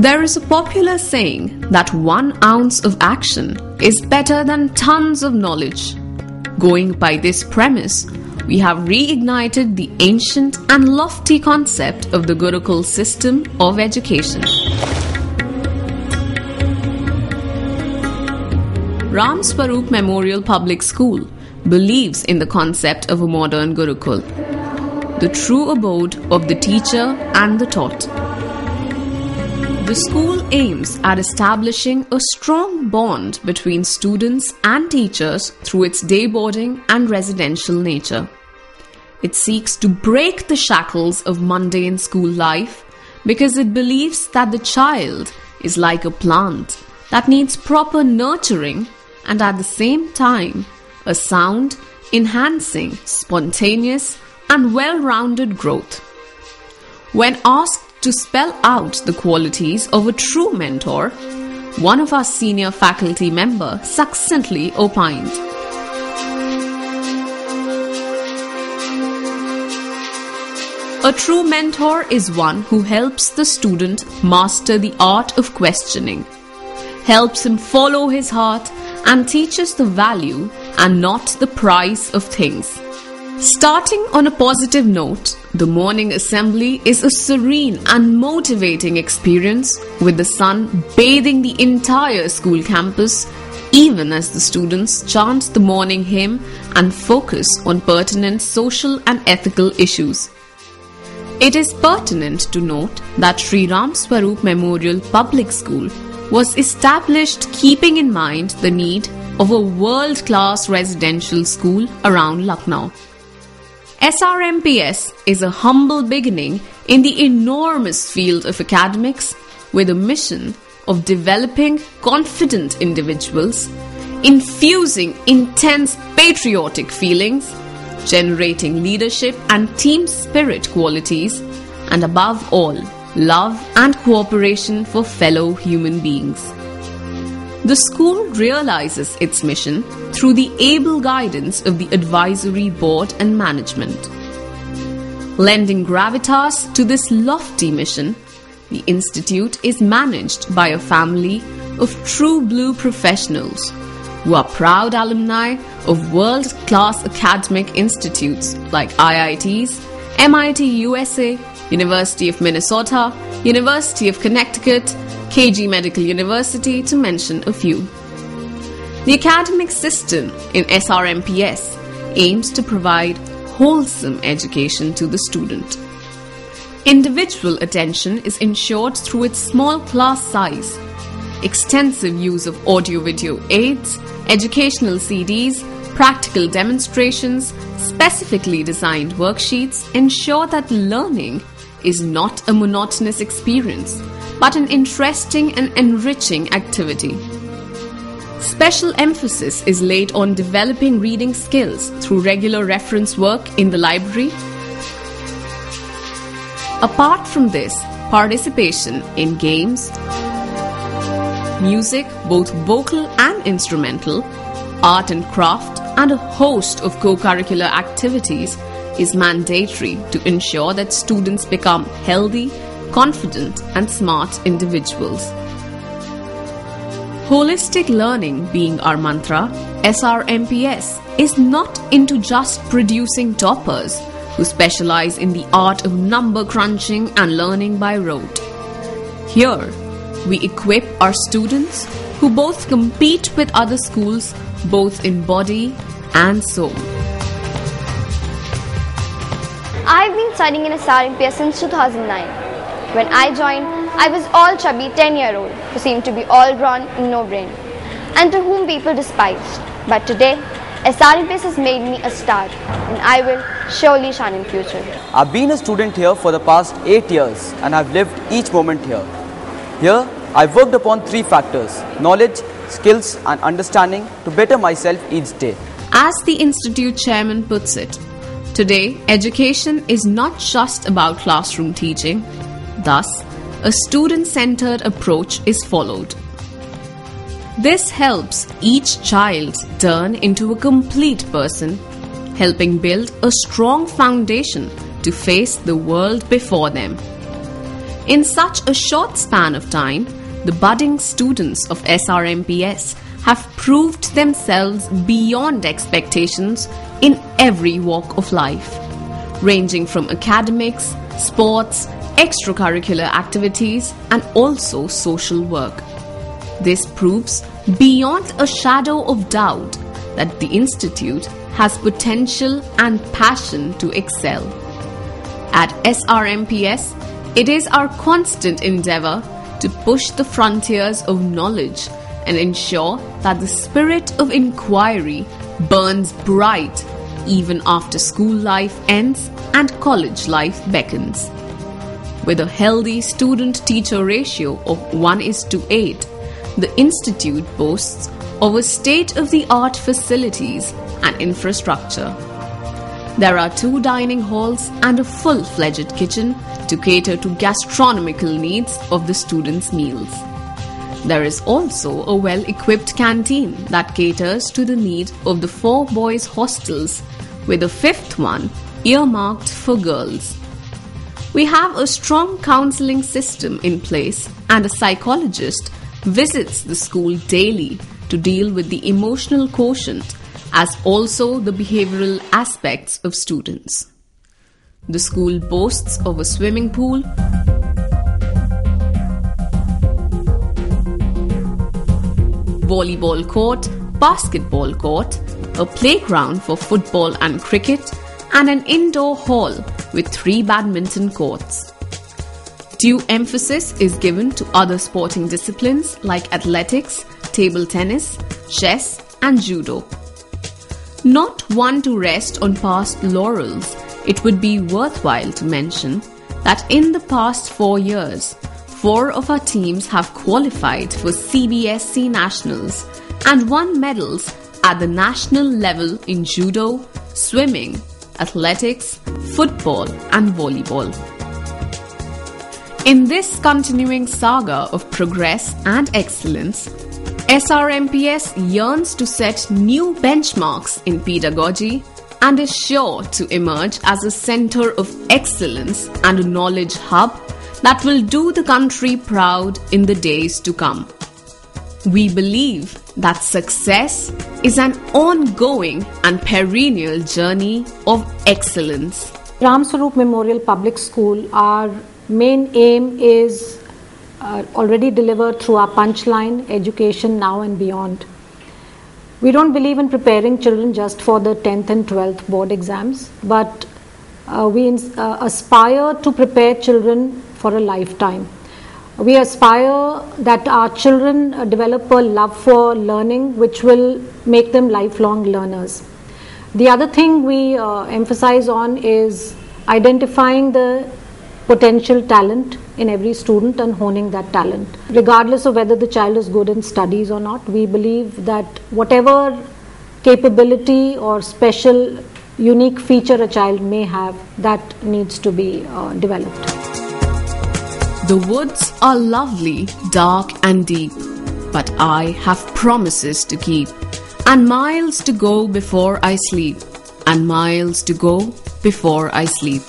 There is a popular saying that one ounce of action is better than tons of knowledge. Going by this premise, we have reignited the ancient and lofty concept of the Gurukul system of education. Ram Swarup Memorial Public School believes in the concept of a modern Gurukul, the true abode of the teacher and the taught. The school aims at establishing a strong bond between students and teachers through its day boarding and residential nature. It seeks to break the shackles of mundane school life because it believes that the child is like a plant that needs proper nurturing and at the same time a sound, enhancing, spontaneous, and well rounded growth. When asked to spell out the qualities of a true mentor, one of our senior faculty member succinctly opined. A true mentor is one who helps the student master the art of questioning, helps him follow his heart, and teaches the value and not the price of things. Starting on a positive note, the morning assembly is a serene and motivating experience with the sun bathing the entire school campus, even as the students chant the morning hymn and focus on pertinent social and ethical issues. It is pertinent to note that Sri Ram Swarup Memorial Public School was established keeping in mind the need of a world class residential school around Lucknow. SRMPS is a humble beginning in the enormous field of academics with a mission of developing confident individuals, infusing intense patriotic feelings, generating leadership and team spirit qualities, and above all, love and cooperation for fellow human beings. The school realizes its mission through the able guidance of the advisory board and management. Lending gravitas to this lofty mission, the institute is managed by a family of true blue professionals who are proud alumni of world class academic institutes like IITs, MIT USA, University of Minnesota, University of Connecticut, KG Medical University, to mention a few. The academic system in SRMPS aims to provide wholesome education to the student. Individual attention is ensured through its small class size, extensive use of audio video aids, educational CDs, practical demonstrations, specifically designed worksheets ensure that learning is not a monotonous experience, but an interesting and enriching activity. Special emphasis is laid on developing reading skills through regular reference work in the library. Apart from this, participation in games, music, both vocal and instrumental, art and craft, and a host of co curricular activities is mandatory to ensure that students become healthy, confident, and smart individuals. Holistic learning being our mantra, SRMPS is not into just producing toppers who specialize in the art of number crunching and learning by rote. Here, we equip our students who both compete with other schools both in body and soul. I've been studying in SRMPS since 2009. When I joined, I was all chubby 10 year old who seemed to be all drawn and no brain, and to whom people despised. But today, SRMPS has made me a star, and I will surely shine in future. I've been a student here for the past 8 years and I've lived each moment here. Here, I've worked upon three factors knowledge, skills, and understanding to better myself each day. As the Institute chairman puts it, today education is not just about classroom teaching. Thus, a student centered approach is followed. This helps each child turn into a complete person, helping build a strong foundation to face the world before them. In such a short span of time, the budding students of SRMPS have proved themselves beyond expectations in every walk of life, ranging from academics, sports, extracurricular activities, and also social work. This proves beyond a shadow of doubt that the Institute has potential and passion to excel. At SRMPS, it is our constant endeavor to push the frontiers of knowledge and ensure that the spirit of inquiry burns bright even after school life ends and college life beckons. With a healthy student teacher ratio of 1 is to 8, the Institute boasts of a state of the art facilities and infrastructure. There are two dining halls and a full fledged kitchen to cater to gastronomical needs of the students' meals. There is also a well equipped canteen that caters to the need of the four boys' hostels, with a fifth one earmarked for girls. We have a strong counseling system in place, and a psychologist visits the school daily to deal with the emotional quotient as also the behavioral aspects of students. The school boasts of a swimming pool, volleyball court, basketball court, a playground for football and cricket, and an indoor hall with three badminton courts. Due emphasis is given to other sporting disciplines like athletics, table tennis, chess, and judo. Not one to rest on past laurels, it would be worthwhile to mention that in the past four years, four of our teams have qualified for CBSE nationals and won medals at the national level in judo, swimming, athletics, football, and volleyball. In this continuing saga of progress and excellence, SRMPS yearns to set new benchmarks in pedagogy and is sure to emerge as a center of excellence and a knowledge hub that will do the country proud in the days to come. We believe that success is an ongoing and perennial journey of excellence. Ram Memorial Public School, our main aim is uh, already delivered through our punchline education now and beyond. We don't believe in preparing children just for the 10th and 12th board exams, but uh, we uh, aspire to prepare children for a lifetime. We aspire that our children uh, develop a love for learning, which will make them lifelong learners. The other thing we uh, emphasize on is identifying the potential talent in every student and honing that talent. Regardless of whether the child is good in studies or not, we believe that whatever capability or special unique feature a child may have, that needs to be uh, developed. The woods are lovely, dark, and deep, but I have promises to keep, and miles to go before I sleep, and miles to go before I sleep.